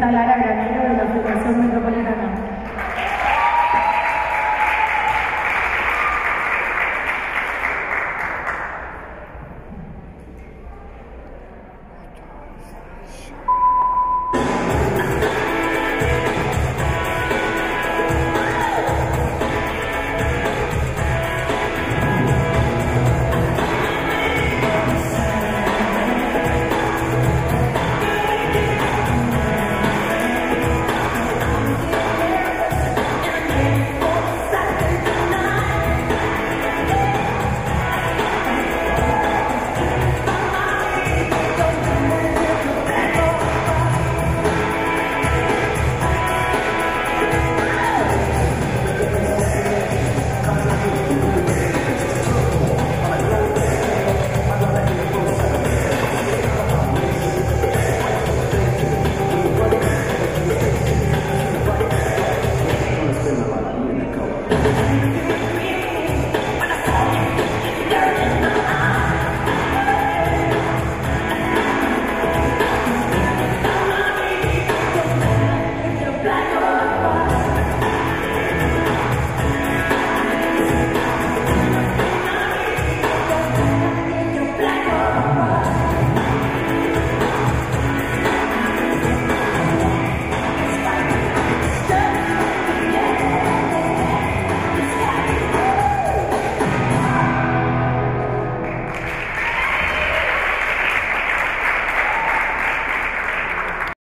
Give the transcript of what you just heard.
instalar a granel